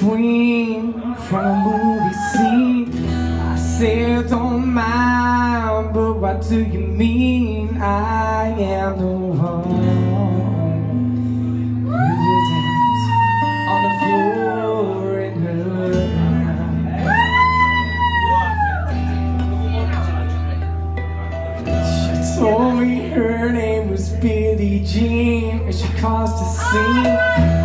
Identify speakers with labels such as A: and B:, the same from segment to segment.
A: queen from a movie scene. I said don't mind but what do you mean? I am the one Who on the floor in She told me her name was Billie Jean and she caused a scene.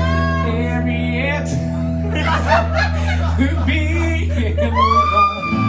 A: be alone.